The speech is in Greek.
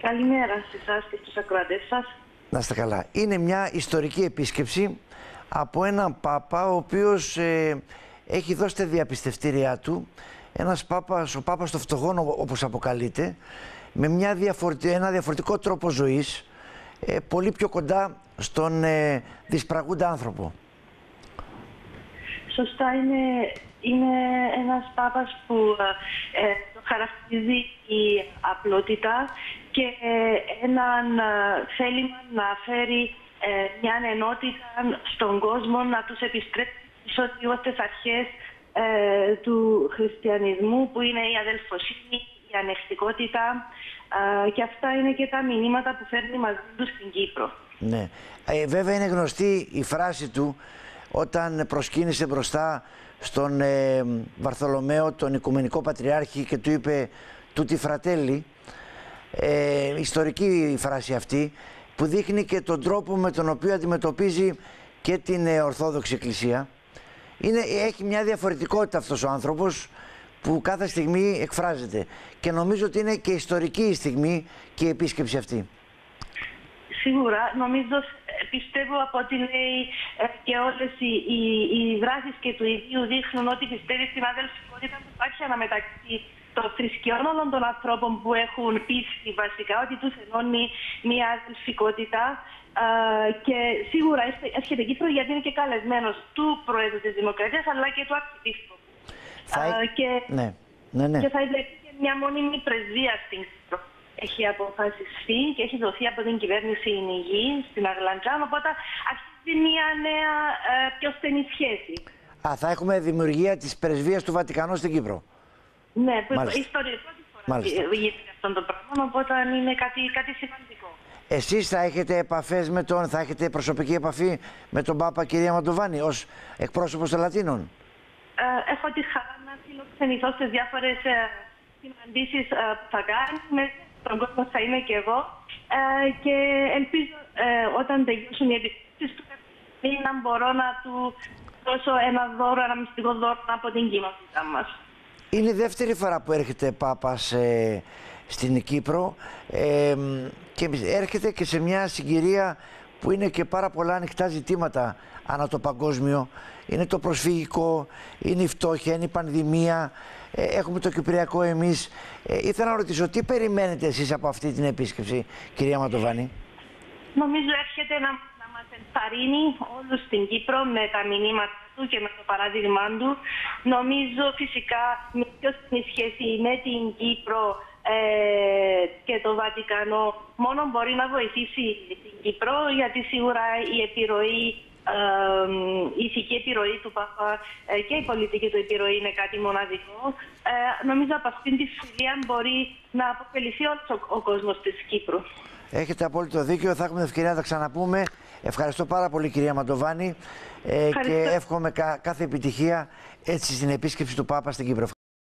Καλημέρα σε εσάς και στους ακροατές σας. Να είστε καλά. Είναι μια ιστορική επίσκεψη από έναν Πάπα ο οποίος ε, έχει δώσει τα διαπιστευτήριά του ένας Πάπας, ο Πάπας των φτωχών όπως αποκαλείται με μια ένα διαφορετικό τρόπο ζωής ε, πολύ πιο κοντά στον ε, δυσπραγούντα άνθρωπο. Σωστά είναι, είναι ένας Πάπας που ε, το χαρακτηρίζει η απλότητα και έναν θέλημα να φέρει μια ενότητα στον κόσμο, να τους επιστρέψει πίσω στις αρχές του χριστιανισμού που είναι η αδελφοσύνη, η ανεκτικότητα και αυτά είναι και τα μηνύματα που φέρνει μαζί του στην Κύπρο. Ναι. Ε, βέβαια είναι γνωστή η φράση του όταν προσκύνησε μπροστά στον ε, Βαρθολομαίο, τον Οικουμενικό Πατριάρχη και του είπε «Τούτη φρατέλη». Ε, ιστορική η φράση αυτή που δείχνει και τον τρόπο με τον οποίο αντιμετωπίζει και την ε, Ορθόδοξη Εκκλησία. Είναι, έχει μια διαφορετικότητα αυτός ο άνθρωπος που κάθε στιγμή εκφράζεται. Και νομίζω ότι είναι και ιστορική η στιγμή και η επίσκεψη αυτή. Σίγουρα. Νομίζω, πιστεύω από ό,τι λέει ε, και όλες οι, οι, οι δράσεις και του ιδίου δείχνουν ότι πιστεύει στην αδελφικότητα που υπάρχει αναμεταξύ των θρησκειών όλων των ανθρώπων που έχουν πίστη βασικά, ότι τους ενώνει μια αδελφικότητα. και σίγουρα έρχεται Κύπρο γιατί είναι και καλεσμένος του Πρόεδρου της Δημοκρατίας αλλά και του Αρχιπίσκοπου. Θα... και... Ναι. Ναι, ναι. και θα εκλεγεί και μια μόνιμη πρεσβεία στην Κύπρο. Έχει αποφασιστεί και έχει δοθεί από την κυβέρνηση η Νηγή στην Αγλαντζάν, οπότε αρχίζει μια νέα ε, πιο στενή σχέση. Α, θα έχουμε δημιουργία της πρεσβείας του Βατικανού στην Κύπρο. Ναι, που ιστορικό φοράς γίνεται αυτό το πράγμα, οπότε είναι κάτι, κάτι σημαντικό. Εσείς θα έχετε επαφές με τον, θα έχετε προσωπική επαφή με τον Πάπα κυρία Μαντοβάνη ως εκπρόσωπος των Λατίνων; Ε, έχω τη χαρά να φιλοξενηθώ σε διάφορες συναντήσεις ε, που θα κάνουμε. Στον κόσμο θα είμαι και εγώ. Ε, και ελπίζω όταν τελειώσουν οι επισκέψει του να μπορώ να του δώσω ένα δώρο, ένα μυστικό δώρο από την κοινότητά μας. Είναι η δεύτερη φορά που έρχεται Πάπας στην Κύπρο ε, και έρχεται και σε μια συγκυρία που είναι και πάρα πολλά ανοιχτά ζητήματα ανά το παγκόσμιο. Είναι το προσφυγικό, είναι η φτώχεια, είναι η πανδημία, ε, έχουμε το Κυπριακό εμείς. Ε, ήθελα να ρωτήσω, τι περιμένετε εσείς από αυτή την επίσκεψη, κυρία Ματοβάνη; Νομίζω έρχεται να, να μας ενθαρρύνει όλους στην Κύπρο με τα μηνύματα του και με το παράδειγμά του. Νομίζω φυσικά με ποιος είναι σχέση με την Κύπρο ε, και το Βατικανό μόνο μπορεί να βοηθήσει την Κύπρο γιατί σίγουρα η επιρροή η ηθική επιρροή του Παπά ε, και η πολιτική του επιρροή είναι κάτι μοναδικό. Ε, νομίζω από αυτήν τη φιλία μπορεί να αποφεληθεί όλος ο, ο κόσμος της Κύπρου. Έχετε απόλυτο δίκιο. Θα έχουμε ευκαιρία να τα ξαναπούμε. Ευχαριστώ πάρα πολύ, κυρία Μαντοβάνη. Ε, και εύχομαι κάθε επιτυχία έτσι στην επίσκεψη του Πάπα στην Κύπρο.